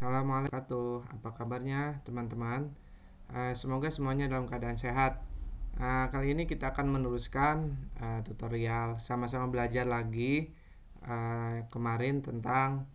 Assalamualaikum apa kabarnya teman-teman? Uh, semoga semuanya dalam keadaan sehat. Uh, kali ini kita akan meneruskan uh, tutorial sama-sama belajar lagi kemarin tentang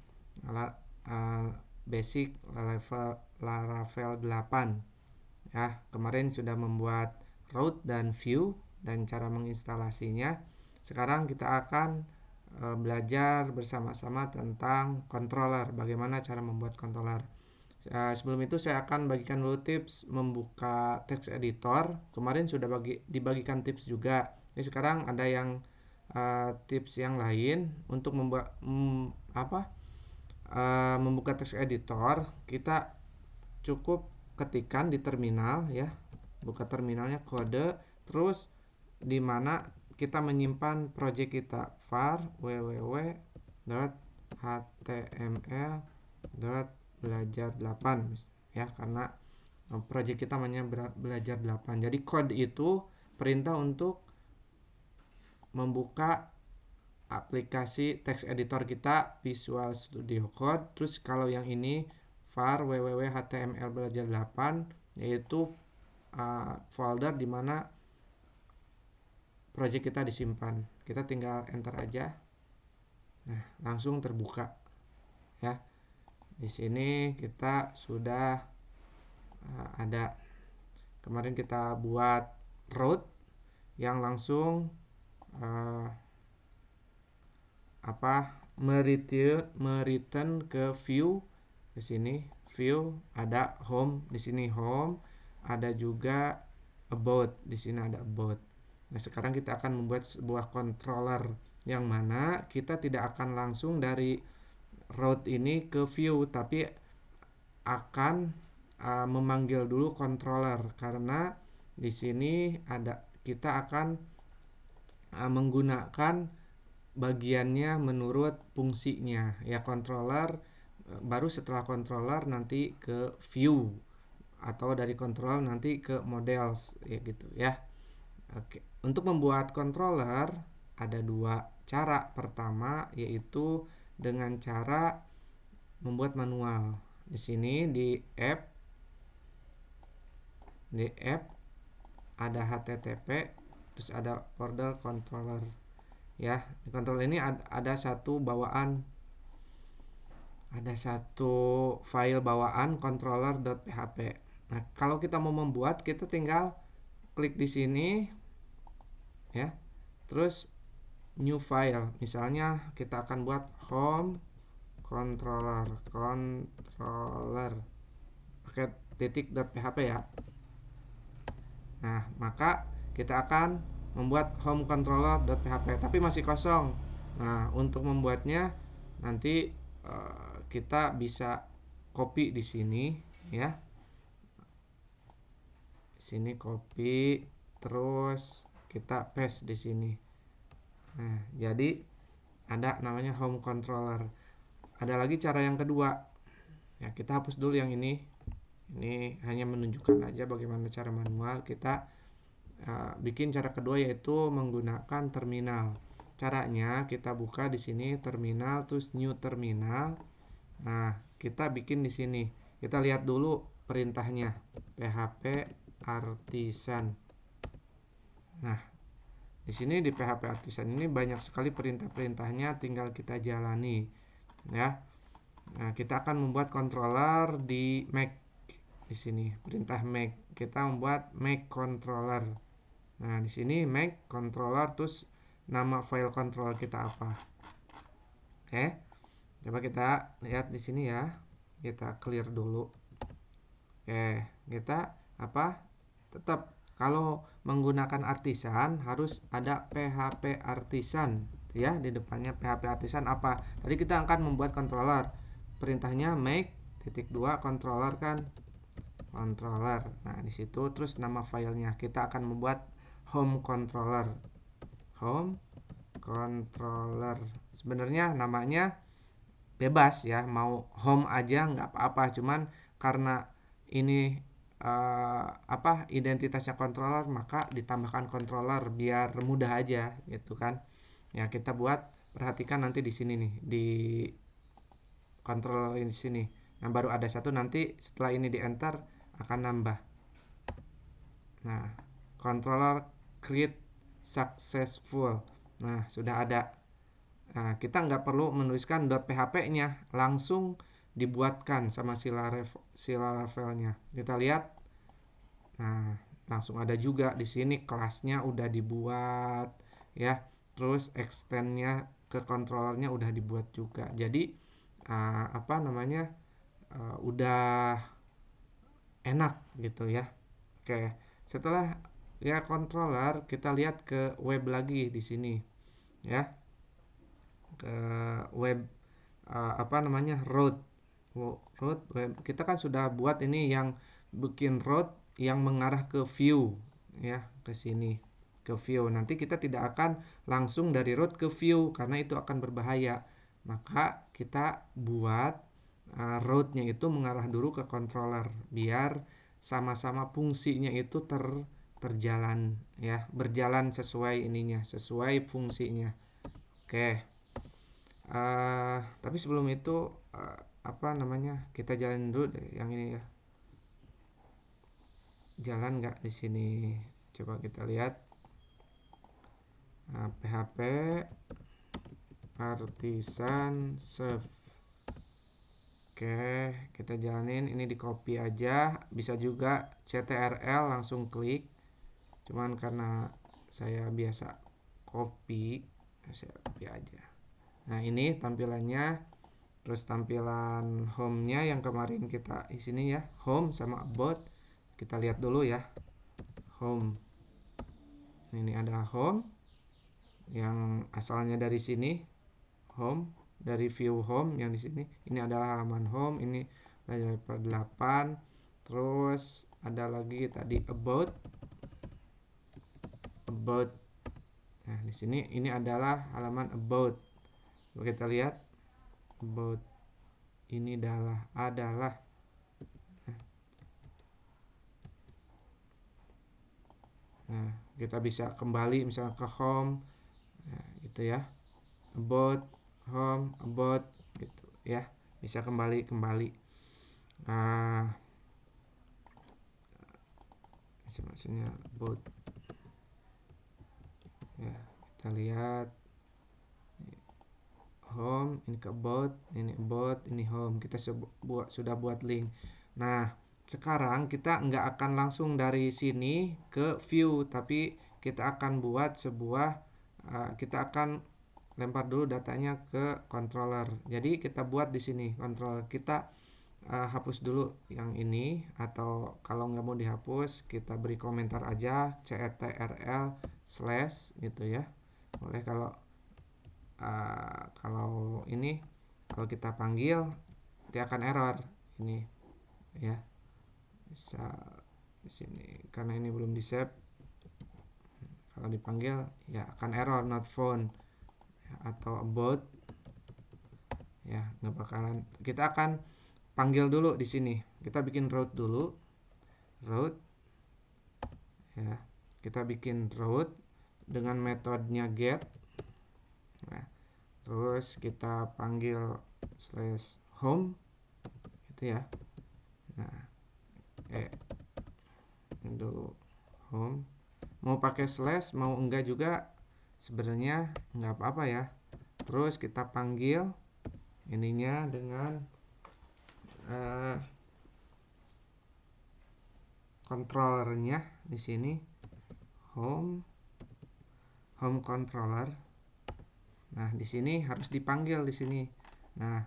basic level Laravel 8 ya kemarin sudah membuat route dan view dan cara menginstalasinya. Sekarang kita akan Eh, belajar bersama-sama tentang controller, bagaimana cara membuat controller. Uh, sebelum itu saya akan bagikan dulu tips membuka text editor. Kemarin sudah bagi dibagikan tips juga. Ini sekarang ada yang uh, tips yang lain untuk membuat mm, apa? Uh, membuka text editor, kita cukup ketikkan di terminal ya. Buka terminalnya kode terus di mana kita menyimpan project kita var www.html.belajar8 ya karena eh, project kita namanya belajar 8 jadi code itu perintah untuk membuka aplikasi text editor kita Visual Studio Code. Terus kalau yang ini var www.html belajar 8 yaitu uh, folder di mana project kita disimpan. Kita tinggal enter aja. Nah langsung terbuka ya. Di sini kita sudah uh, ada. Kemarin kita buat route yang langsung uh, apa mereturn mereturn ke view di sini. View ada home di sini. Home ada juga about di sini ada about Nah, sekarang kita akan membuat sebuah controller yang mana kita tidak akan langsung dari route ini ke view, tapi akan uh, memanggil dulu controller. Karena di sini ada kita akan uh, menggunakan bagiannya menurut fungsinya. Ya controller baru setelah controller nanti ke view atau dari controller nanti ke models ya gitu ya oke untuk membuat controller ada dua cara. Pertama yaitu dengan cara membuat manual. Di sini di app di app ada HTTP terus ada folder controller ya di controller ini ada, ada satu bawaan ada satu file bawaan controller.php nah kalau kita mau membuat kita tinggal klik di sini ya. Terus new file. Misalnya kita akan buat home controller controller. Pakai titik .php ya. Nah maka kita akan membuat home controller .php tapi masih kosong. Nah untuk membuatnya nanti uh, kita bisa copy di sini ya. Sini copy terus kita paste di sini. Nah jadi ada namanya home controller. Ada lagi cara yang kedua. Ya kita hapus dulu yang ini. Ini hanya menunjukkan aja bagaimana cara manual. Kita uh, bikin cara kedua yaitu menggunakan terminal. Caranya kita buka di sini terminal terus new terminal. Nah kita bikin di sini. Kita lihat dulu perintahnya. Php artisan Nah, di sini di PHP Artisan ini banyak sekali perintah-perintahnya tinggal kita jalani ya. Nah, kita akan membuat controller di Mac di sini perintah Mac. Kita membuat Mac controller. Nah, di sini Mac controller terus nama file controller kita apa. Oke. Coba kita lihat di sini ya. Kita clear dulu. Oke, kita apa? Tetap kalau menggunakan artisan harus ada PHP artisan ya di depannya PHP artisan apa? Tadi kita akan membuat controller. Perintahnya make titik dua controller kan? Controller. Nah di situ terus nama filenya. Kita akan membuat home controller. Home controller. Sebenarnya namanya bebas ya. Mau home aja nggak apa-apa. Cuman karena ini uh, apa identitasnya controller maka ditambahkan controller biar mudah aja gitu kan. Ya kita buat perhatikan nanti di sini nih di controller ini sini. Nah baru ada satu nanti setelah ini di enter akan nambah. Nah controller create successful. Nah sudah ada. Nah kita nggak perlu menuliskan .php nya langsung dibuatkan sama si Laravel-nya kita lihat. Nah langsung ada juga di sini kelasnya udah dibuat ya. Terus extendnya ke controllernya udah dibuat juga. Jadi uh, apa namanya uh, udah enak gitu ya. Oke setelah ya controller kita lihat ke web lagi di sini ya. Ke web uh, apa namanya road road kita kan sudah buat ini yang bikin road yang mengarah ke view ya ke sini ke view. Nanti kita tidak akan langsung dari root ke view karena itu akan berbahaya. Maka kita buat uh, rootnya itu mengarah dulu ke controller biar sama-sama fungsinya itu ter terjalan ya berjalan sesuai ininya sesuai fungsinya. Oke. Uh, tapi sebelum itu uh, apa namanya kita jalan dulu deh yang ini ya. Jalan nggak di sini? Coba kita lihat. Nah, PHP partisan serve. Oke kita jalanin. Ini di copy aja. Bisa juga CTRL langsung klik. Cuman karena saya biasa copy saya copy aja. Nah ini tampilannya terus tampilan home-nya yang kemarin kita di sini ya home sama about kita lihat dulu ya. Home. Ini ada home yang asalnya dari sini home dari view home yang di sini. Ini adalah halaman home ini per 8 terus ada lagi tadi about. About. Nah di sini ini adalah halaman about. Kita lihat about ini adalah adalah. Nah, kita bisa kembali misalnya ke home, nah, gitu ya, about, home, about, gitu ya, bisa kembali kembali. Nah, maksudnya about, ya kita lihat home ini ke about ini about ini home. Kita buat sudah buat link. Nah sekarang kita nggak akan langsung dari sini ke view tapi kita akan buat sebuah uh, kita akan lempar dulu datanya ke controller. Jadi kita buat di sini controller. Kita uh, hapus dulu yang ini atau kalau nggak mau dihapus kita beri komentar aja ctrl slash gitu ya. Boleh kalau uh, kalau ini kalau kita panggil dia akan error. Ini ya. Bisa di sini. Karena ini belum di save kalau dipanggil ya akan error not found ya, atau about. Ya nggak bakalan. Kita akan panggil dulu di sini. Kita bikin route dulu. Route. Ya kita bikin route dengan metodenya get. Terus kita panggil slash home itu ya. Nah eh dulu. Home. Mau pakai slash mau enggak juga sebenarnya enggak apa-apa ya. Terus kita panggil ininya dengan uh, controllernya di sini. Home. Home controller nah di sini harus dipanggil di sini nah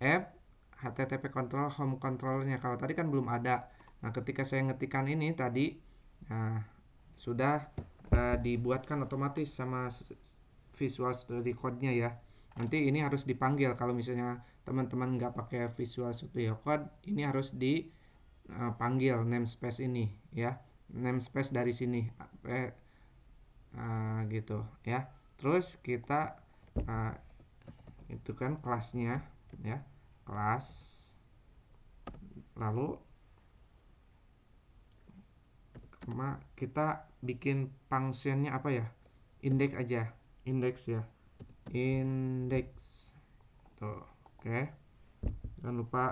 app http control home controllernya kalau tadi kan belum ada Nah, ketika saya ngetikkan ini tadi nah, sudah uh, dibuatkan otomatis sama Visual Studio Code-nya ya. Nanti ini harus dipanggil kalau misalnya teman-teman nggak pakai Visual Studio Code, ini harus dipanggil uh, namespace ini ya. Namespace dari sini eh, uh, gitu ya. Terus kita uh, itu kan kelasnya ya. Kelas. Lalu kita bikin functionnya apa ya? Index aja. Index ya. Index. Tuh oke. Okay. jangan lupa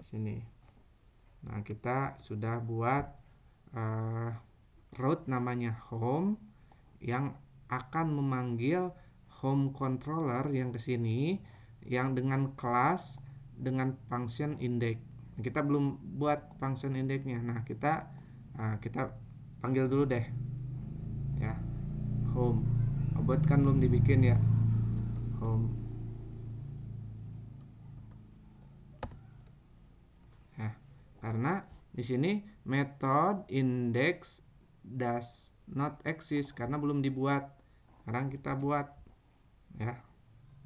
sini. Nah kita sudah buat uh, root namanya home yang akan memanggil home controller yang ke sini yang dengan kelas dengan function index. Kita belum buat function indexnya. Nah kita uh, kita panggil dulu deh. Ya home. Obot kan belum dibikin ya. Home. Ya karena di sini method index does not exist karena belum dibuat. Sekarang kita buat ya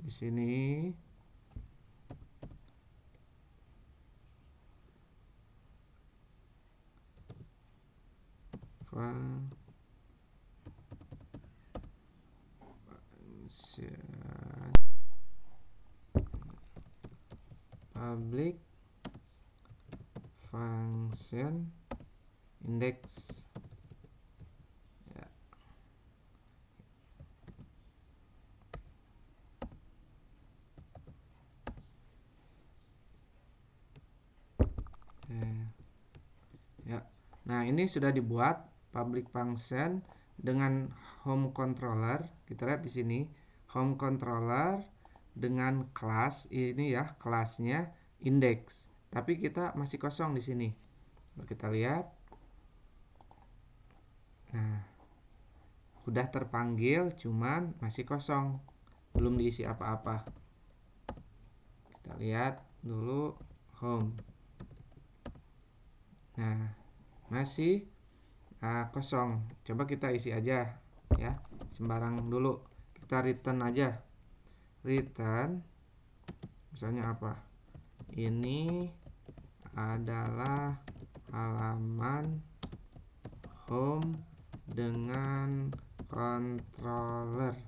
di sini. Function public function index ya. ya nah ini sudah dibuat public function dengan home controller. Kita lihat di sini home controller dengan kelas ini ya kelasnya index. Tapi kita masih kosong di sini. Kita lihat nah udah terpanggil cuman masih kosong. Belum diisi apa-apa. Kita lihat dulu home. Nah masih? Nah, kosong. Coba kita isi aja ya. Sembarang dulu. Kita return aja. Return misalnya apa? Ini adalah halaman home dengan controller.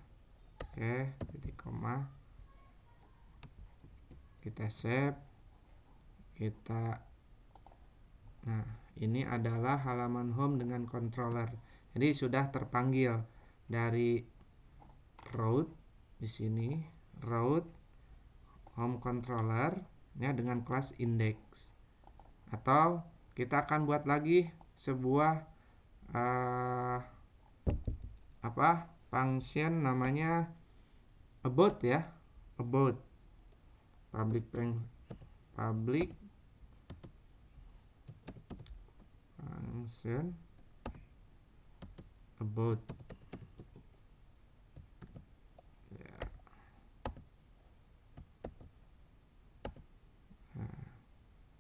Oke titik koma. Kita save. Kita nah ini adalah halaman home dengan controller. Jadi sudah terpanggil dari root di sini root home controller ya dengan kelas index. Atau kita akan buat lagi sebuah uh, apa function namanya about ya about public public function about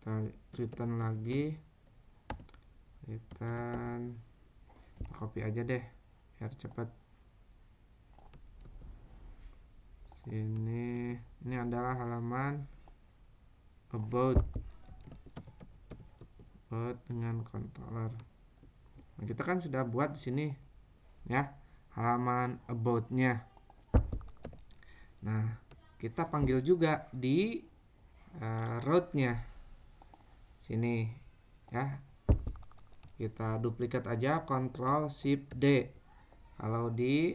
nah, return lagi. Return. Copy aja deh biar cepat sini. Ini adalah halaman about dengan controller. Nah, kita kan sudah buat di sini ya halaman about-nya. Nah kita panggil juga di uh, root-nya sini ya. Kita duplikat aja Ctrl Shift D. Kalau di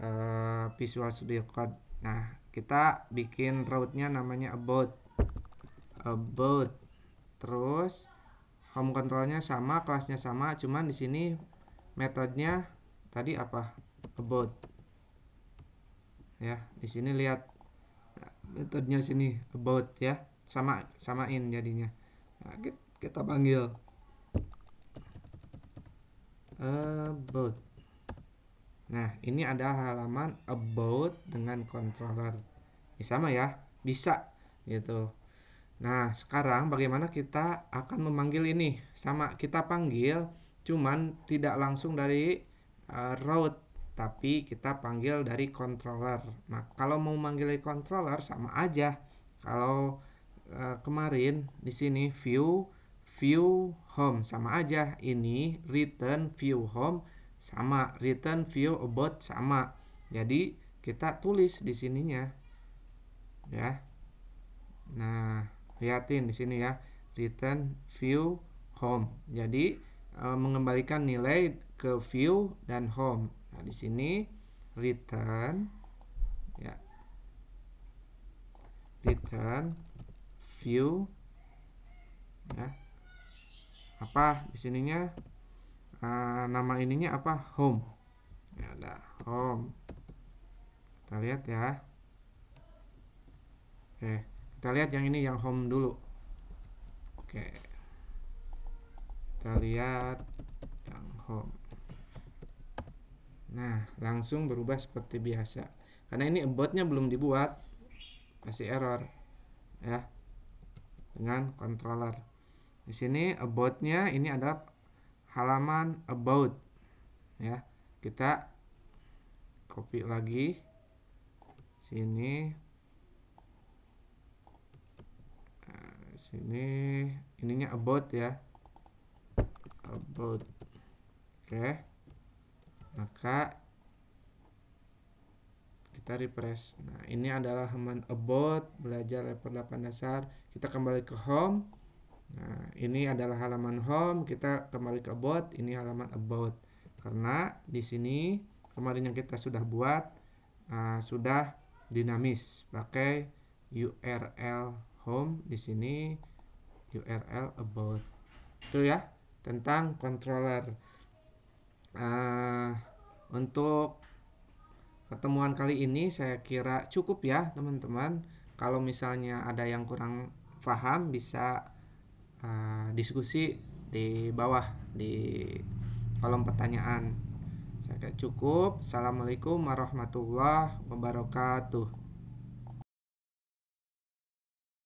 uh, Visual Studio Code. Nah kita bikin root-nya namanya about. About. Terus home controlnya sama kelasnya sama cuman di sini metodenya tadi apa? About. Ya di sini lihat metodenya sini about ya. Sama samain jadinya. Nah, kita panggil about. Nah ini ada halaman about dengan controller. Ini sama ya? Bisa gitu Nah, sekarang bagaimana kita akan memanggil ini? Sama kita panggil, cuman tidak langsung dari uh, root, tapi kita panggil dari controller. Nah, kalau mau manggil controller sama aja. Kalau uh, kemarin di sini view view home sama aja. Ini return view home sama return view about sama. Jadi kita tulis di sininya. Ya. Nah, lihatin di sini ya. Return view home. Jadi e, mengembalikan nilai ke view dan home. Nah di sini return ya. Return view ya. Apa di sininya? Uh, nama ininya apa? Home. Ya ada home. Kita lihat ya. Oke kita lihat yang ini yang home dulu. Oke. Kita lihat yang home. Nah langsung berubah seperti biasa. Karena ini aboutnya belum dibuat. Masih error ya dengan controller. Di sini aboutnya ini adalah halaman about ya. Kita copy lagi. Sini nah, sini ininya about ya. About. Oke. Maka kita refresh. Nah ini adalah halaman about belajar level 8 dasar. Kita kembali ke home. Nah, ini adalah halaman home, kita kembali ke about, ini halaman about. Karena di sini kemarin yang kita sudah buat uh, sudah dinamis pakai URL home di sini URL about. Itu ya tentang controller. Uh, untuk pertemuan kali ini saya kira cukup ya teman-teman. Kalau misalnya ada yang kurang paham bisa uh, diskusi di bawah di kolom pertanyaan. Saya cukup. Assalamualaikum warahmatullahi wabarakatuh.